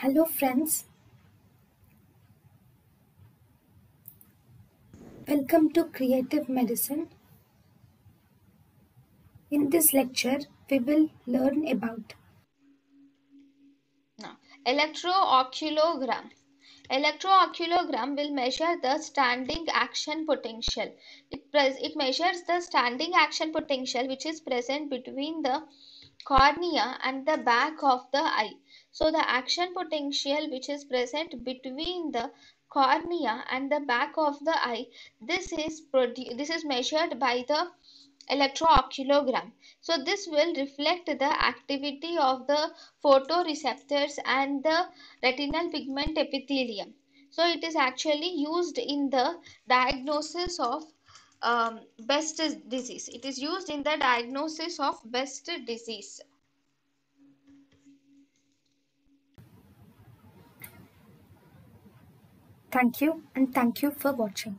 Hello friends. Welcome to Creative Medicine. In this lecture, we will learn about Now, electrooculogram. Electrooculogram will measure the standing action potential. It, it measures the standing action potential which is present between the cornea and the back of the eye. So the action potential which is present between the cornea and the back of the eye, this is this is measured by the electrooculogram. So this will reflect the activity of the photoreceptors and the retinal pigment epithelium. So it is actually used in the diagnosis of um, Best disease. It is used in the diagnosis of Best disease. thank you and thank you for watching.